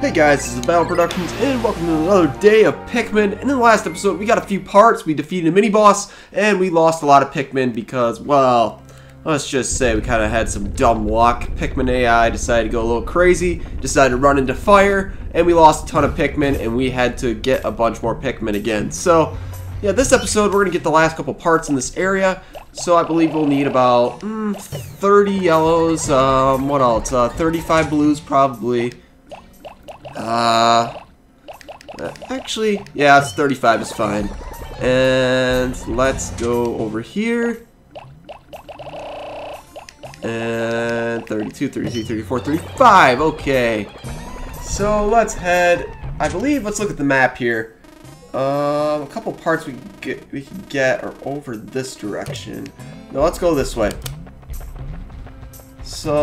Hey guys, this is Battle Productions, and welcome to another day of Pikmin. In the last episode, we got a few parts, we defeated a mini-boss, and we lost a lot of Pikmin because, well, let's just say we kind of had some dumb luck. Pikmin AI decided to go a little crazy, decided to run into fire, and we lost a ton of Pikmin, and we had to get a bunch more Pikmin again. So, yeah, this episode, we're going to get the last couple parts in this area. So I believe we'll need about mm, 30 yellows, um, what else, uh, 35 blues probably. Uh, actually, yeah, it's 35 is fine. And let's go over here. And 32, 33, 34, 35. Okay. So let's head, I believe, let's look at the map here. Um, a couple parts we get, we can get are over this direction. No, let's go this way. So,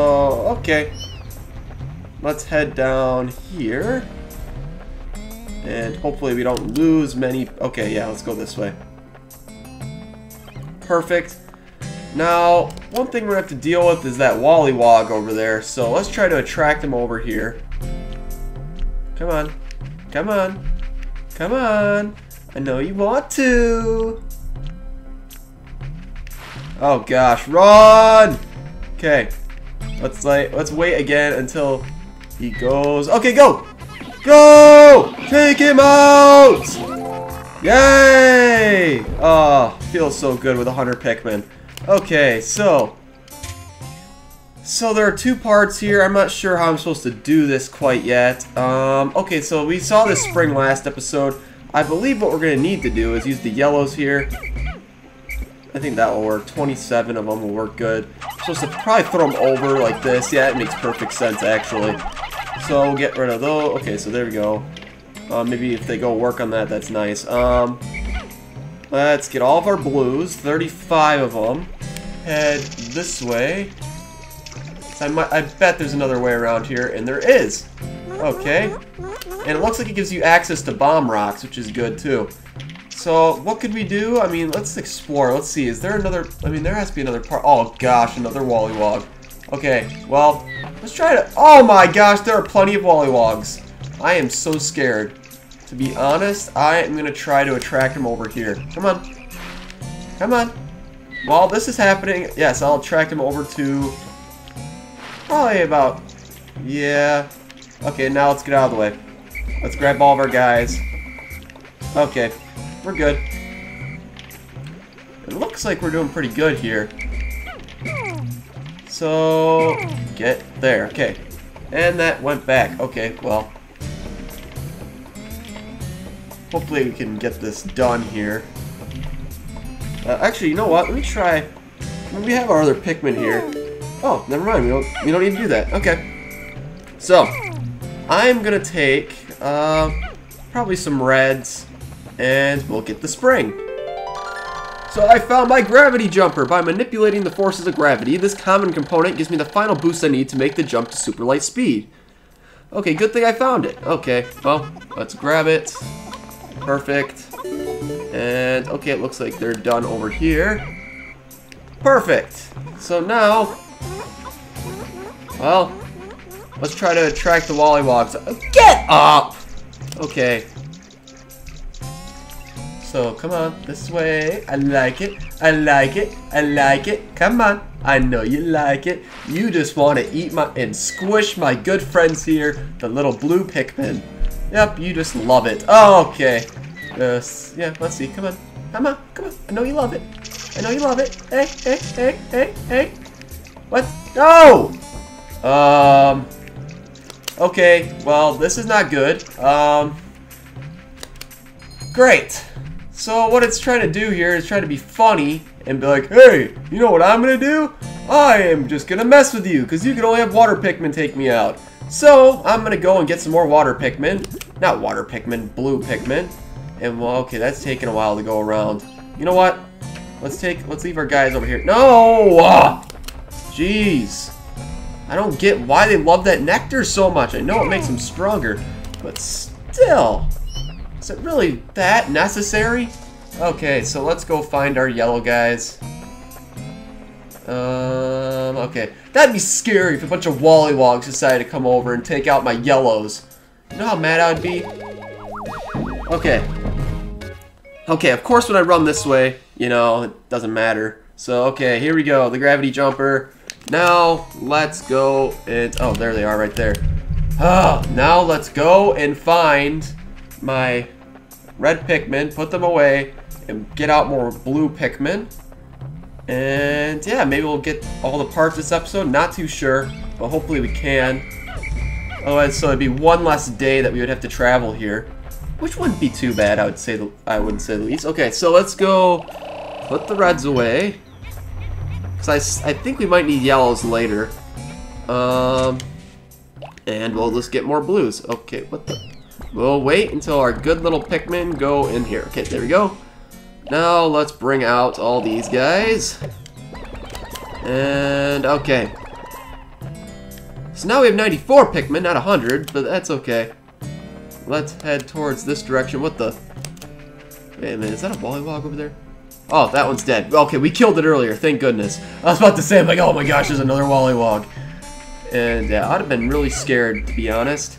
okay. Let's head down here. And hopefully we don't lose many... Okay, yeah, let's go this way. Perfect. Now, one thing we're going to have to deal with is that Wollywog over there. So let's try to attract him over here. Come on. Come on. Come on. I know you want to. Oh gosh, run! Okay. Let's like let's wait again until he goes. Okay, go! Go! Take him out! Yay! Oh, feels so good with a 100 Pikmin. Okay, so... So there are two parts here. I'm not sure how I'm supposed to do this quite yet. Um, okay, so we saw this spring last episode. I believe what we're going to need to do is use the yellows here. I think that will work. 27 of them will work good. supposed to probably throw them over like this. Yeah, it makes perfect sense, actually. So we'll get rid of those. Okay, so there we go. Uh, maybe if they go work on that, that's nice. Um, let's get all of our blues, 35 of them. Head this way. I, might, I bet there's another way around here, and there is. Okay. And it looks like it gives you access to bomb rocks, which is good too. So, what could we do? I mean, let's explore. Let's see. Is there another... I mean, there has to be another part. Oh, gosh, another Wollywog. Okay, well, let's try to... Oh, my gosh, there are plenty of Wollywogs. I am so scared. To be honest, I am going to try to attract him over here. Come on. Come on. While this is happening, yes, I'll attract him over to... Probably about... Yeah. Okay, now let's get out of the way. Let's grab all of our guys. Okay. We're good. It looks like we're doing pretty good here. So, get there. Okay. And that went back. Okay, well. Hopefully we can get this done here. Uh, actually, you know what? Let me try... We have our other Pikmin here. Oh, never mind. We don't, we don't need to do that. Okay. So, I'm to take uh, probably some reds and we'll get the spring. So I found my gravity jumper. By manipulating the forces of gravity, this common component gives me the final boost I need to make the jump to super light speed. Okay, good thing I found it. Okay, well, let's grab it. Perfect. And, okay, it looks like they're done over here. Perfect. So now, well, let's try to attract the Wollywogs. Get up! Okay, so come on, this way. I like it. I like it. I like it. Come on. I know you like it. You just want to eat my and squish my good friends here, the little blue Pikmin. Yep, you just love it. Oh, okay. Uh, yeah, let's see. Come on. Come on. Come on. I know you love it. I know you love it. Hey, hey, hey, hey, hey. What? No! Um. Okay, well, this is not good. Um. Great. So what it's trying to do here is trying to be funny and be like, hey, you know what I'm to do? I am just to mess with you because you can only have water Pikmin take me out. So I'm to go and get some more water Pikmin. Not water Pikmin, blue Pikmin. And well, okay, that's taking a while to go around. You know what? Let's take, let's leave our guys over here. No! Ah! Jeez. I don't get why they love that nectar so much. I know it makes them stronger, but still. Is it really that necessary? Okay, so let's go find our yellow guys. Um, okay. That'd be scary if a bunch of Wollywogs decided to come over and take out my yellows. You know how mad I would be? Okay. Okay, of course when I run this way, you know, it doesn't matter. So, okay, here we go. The gravity jumper. Now, let's go and... Oh, there they are right there. Ah, now let's go and find my red Pikmin, put them away, and get out more blue Pikmin. And yeah, maybe we'll get all the parts this episode. Not too sure, but hopefully we can. Otherwise, so it'd be one less day that we would have to travel here. Which wouldn't be too bad, I would say. The, I wouldn't say the least. Okay, so let's go put the reds away. Because I, I think we might need yellows later. Um, and we'll just get more blues. Okay, what the... We'll wait until our good little Pikmin go in here. Okay, there we go. Now let's bring out all these guys. And, okay. So now we have 94 Pikmin, not 100, but that's okay. Let's head towards this direction. What the... Wait a minute, is that a Wollywog over there? Oh, that one's dead. Okay, we killed it earlier, thank goodness. I was about to say, I'm like, oh my gosh, there's another Wollywog. And yeah, I'd have been really scared, to be honest.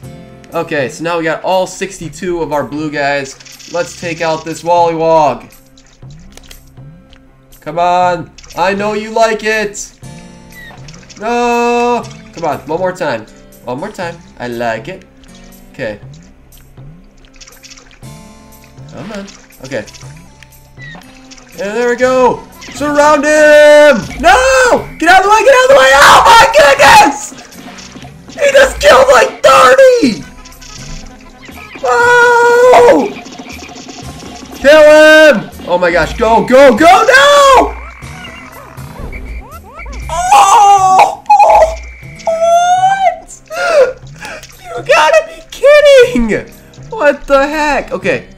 Okay, so now we got all 62 of our blue guys. Let's take out this Wollywog. Come on. I know you like it. No. Come on, one more time. One more time. I like it. Okay. Come on. Okay. And there we go! Surround him! No! Get out of the way! Get out of the way! Oh my goodness! He just killed like 30! Oh! Kill him! Oh my gosh, go, go, go, no! Oh! what? You gotta be kidding! What the heck? Okay,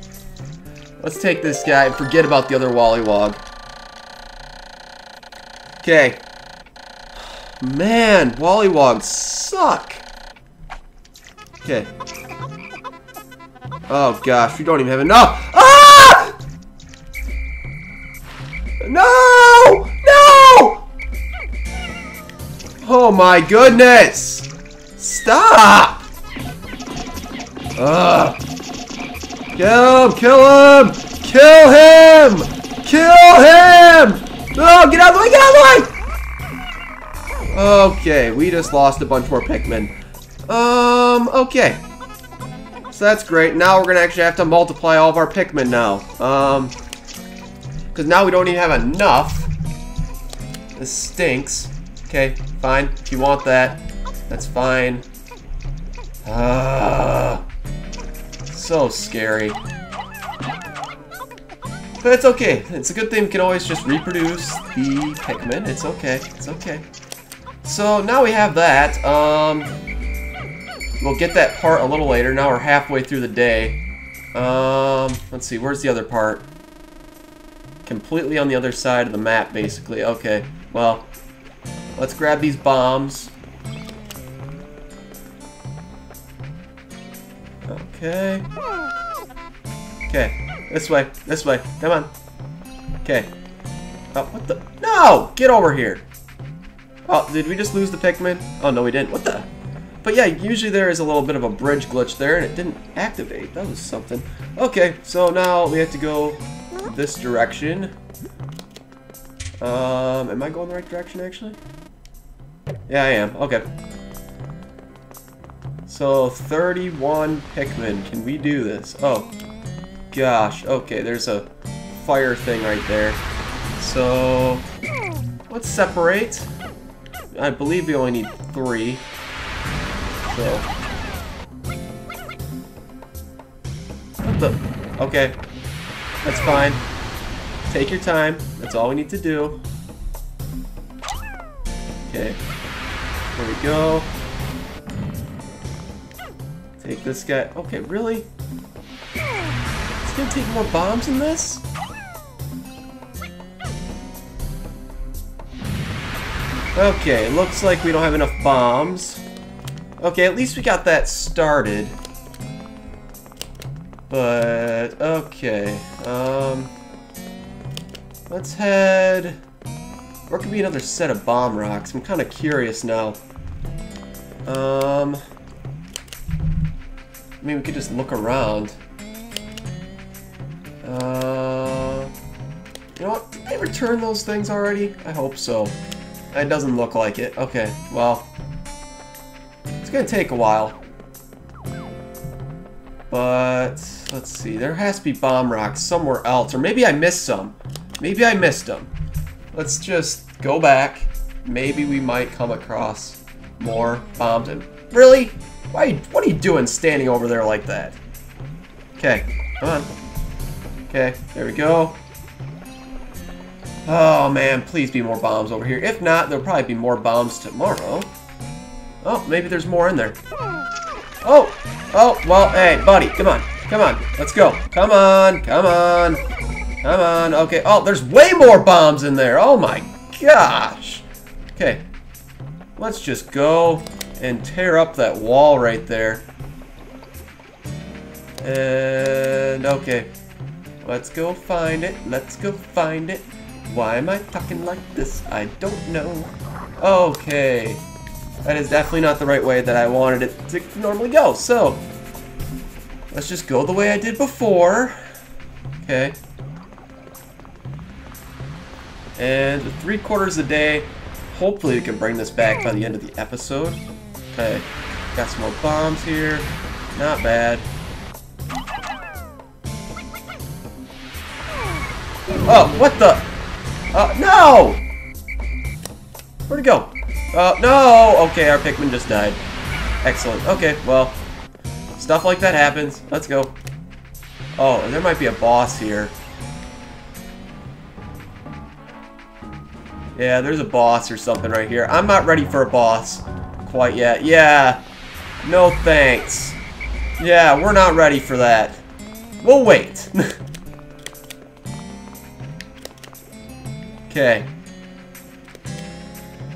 Let's take this guy and forget about the other Wollywog. Okay. Man, Wollywogs suck. Okay. Oh gosh, we don't even have enough. Ah! No! No! Oh my goodness! Stop! Ugh. Kill him! Kill him! Kill him! Kill him! No! Get out of the way! Get out of the way! Okay, we just lost a bunch more Pikmin. Um, okay. That's great. Now we're going to actually have to multiply all of our Pikmin now. Um, because now we don't even have enough. This stinks. Okay, fine. If you want that, that's fine. Uh, so scary. But it's okay. It's a good thing we can always just reproduce the Pikmin. It's okay. It's okay. So now we have that. Um, we'll get that part a little later. Now we're halfway through the day. Um, let's see. Where's the other part? Completely on the other side of the map, basically. Okay. Well, let's grab these bombs. Okay. Okay. This way. This way. Come on. Okay. Oh, what the? No! Get over here! Oh, did we just lose the Pikmin? Oh, no, we didn't. What the? But yeah, usually there is a little bit of a bridge glitch there, and it didn't activate. That was something. Okay, so now we have to go this direction. Um, am I going the right direction, actually? Yeah, I am. Okay. So, 31 Pikmin. Can we do this? Oh, gosh. Okay, there's a fire thing right there. So, let's separate. I believe we only need three. So. What the? Okay. That's fine. Take your time. That's all we need to do. Okay. There we go. Take this guy. Okay, really? It's gonna take more bombs than this? Okay, looks like we don't have enough bombs. Okay, at least we got that started. But, okay. Um, let's head... Where could be another set of bomb rocks? I'm kind of curious now. Um... I mean, we could just look around. Uh, you know what? Did they return those things already? I hope so. It doesn't look like it. Okay, well. Gonna take a while. But, let's see. There has to be bomb rocks somewhere else. Or maybe I missed some. Maybe I missed them. Let's just go back. Maybe we might come across more bombs. And really? Why? What are you doing standing over there like that? Okay, come on. Okay, there we go. Oh man, please be more bombs over here. If not, there'll probably be more bombs tomorrow. Oh, maybe there's more in there. Oh! Oh, well, hey, buddy, come on. Come on, let's go. Come on, come on. Come on, okay. Oh, there's way more bombs in there. Oh my gosh. Okay. Let's just go and tear up that wall right there. And, okay. Let's go find it. Let's go find it. Why am I talking like this? I don't know. Okay. That is definitely not the right way that I wanted it to normally go. So, let's just go the way I did before. Okay. And three quarters a day, hopefully we can bring this back by the end of the episode. Okay. Got some more bombs here. Not bad. Oh, what the? Uh, no! Where'd it go? Uh, no! Okay, our Pikmin just died. Excellent. Okay, well, stuff like that happens. Let's go. Oh, there might be a boss here. Yeah, there's a boss or something right here. I'm not ready for a boss quite yet. Yeah. No thanks. Yeah, we're not ready for that. We'll wait. Okay.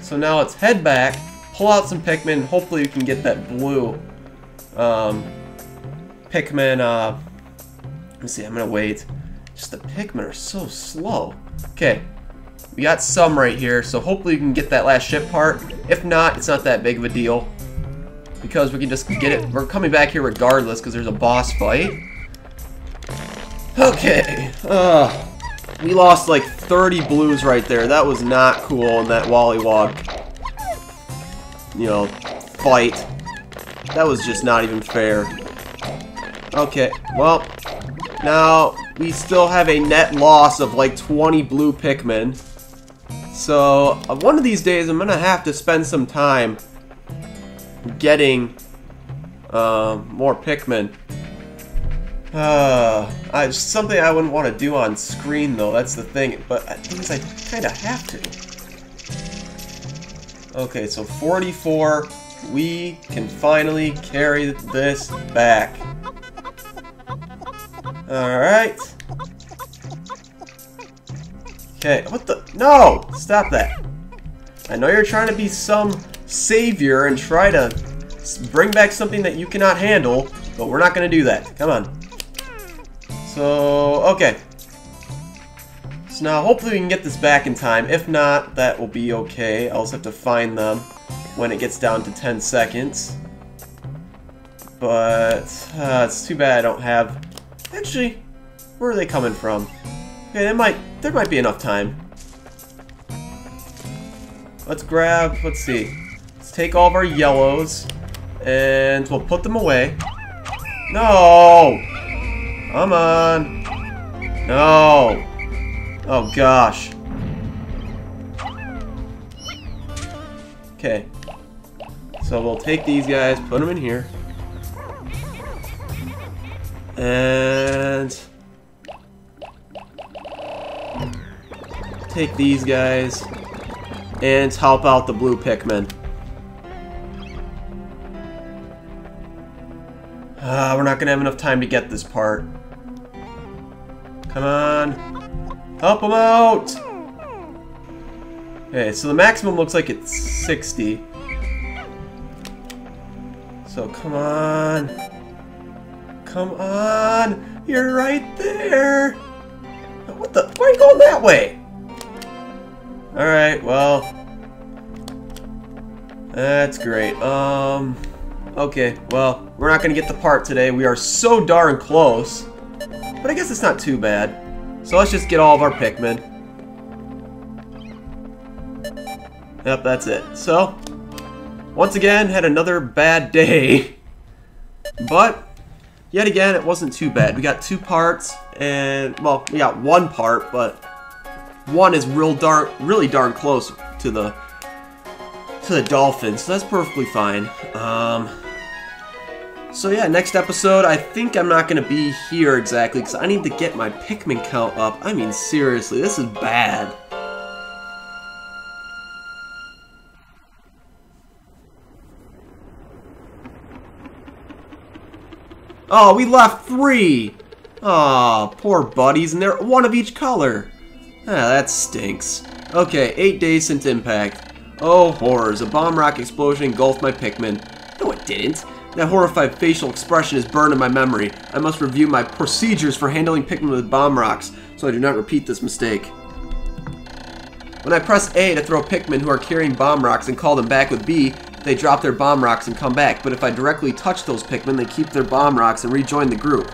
So now let's head back, pull out some Pikmin, hopefully we can get that blue um, Pikmin, uh, let's see, I'm gonna wait. Just the Pikmin are so slow. Okay, we got some right here, so hopefully we can get that last ship part. If not, it's not that big of a deal. Because we can just get it, we're coming back here regardless because there's a boss fight. Okay, uh, we lost like 30 blues right there. That was not cool in that Wollywog, you know, fight. That was just not even fair. Okay, well, now we still have a net loss of like 20 blue Pikmin. So, uh, one of these days I'm going to have to spend some time getting uh, more Pikmin. Uh, I, something I wouldn't want to do on screen, though. That's the thing. But at least I kind of have to. Okay, so 44. We can finally carry this back. Alright. Okay, what the? No! Stop that. I know you're trying to be some savior and try to bring back something that you cannot handle, but we're not going to do that. Come on. So, okay. So now, hopefully we can get this back in time. If not, that will be okay. I'll just have to find them when it gets down to 10 seconds. But, uh, it's too bad I don't have... Actually, where are they coming from? Okay, there might, there might be enough time. Let's grab, let's see. Let's take all of our yellows, and we'll put them away. No! Come on. No. Oh, gosh. Okay. So we'll take these guys, put them in here. And... Take these guys. And help out the blue Pikmin. Uh, we're not gonna have enough time to get this part. Come on. Help him out! Okay, so the maximum looks like it's 60. So come on. Come on! You're right there! What the? Why are you going that way? Alright, well. That's great. Um, Okay, well, we're not to get the part today. We are so darn close. But I guess it's not too bad. So let's just get all of our Pikmin. Yep, that's it. So, once again, had another bad day. But, yet again, it wasn't too bad. We got two parts, and, well, we got one part, but one is real darn, really darn close to the to the Dolphins, so that's perfectly fine. Um, so yeah, next episode, I think I'm not going to be here exactly, because I need to get my Pikmin count up. I mean, seriously, this is bad. Oh, we left three! Aw, oh, poor buddies, and they're one of each color. Ah, that stinks. Okay, eight days since impact. Oh, horrors. A bomb rock explosion engulfed my Pikmin. No, it didn't. That horrified facial expression is burned in my memory. I must review my procedures for handling Pikmin with bomb rocks, so I do not repeat this mistake. When I press A to throw Pikmin who are carrying bomb rocks and call them back with B, they drop their bomb rocks and come back, but if I directly touch those Pikmin, they keep their bomb rocks and rejoin the group.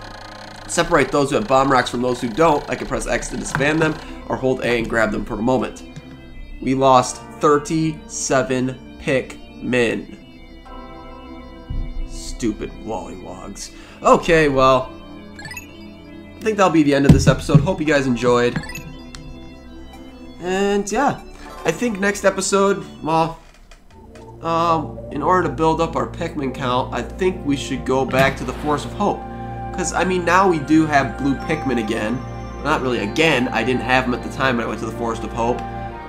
Separate those who have bomb rocks from those who don't, I can press X to disband them, or hold A and grab them for a moment. We lost 37 Pikmin. Stupid Wollywogs. Okay, well, I think that'll be the end of this episode. Hope you guys enjoyed. And yeah, I think next episode, well, um, in order to build up our Pikmin count, I think we should go back to the Forest of Hope. Because, I mean, now we do have blue Pikmin again. Not really again, I didn't have them at the time when I went to the Forest of Hope.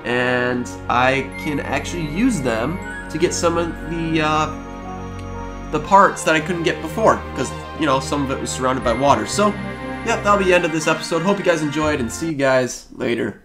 And I can actually use them to get some of the, uh, the parts that I couldn't get before. Because, you know, some of it was surrounded by water. So, yeah, that'll be the end of this episode. Hope you guys enjoyed, and see you guys later.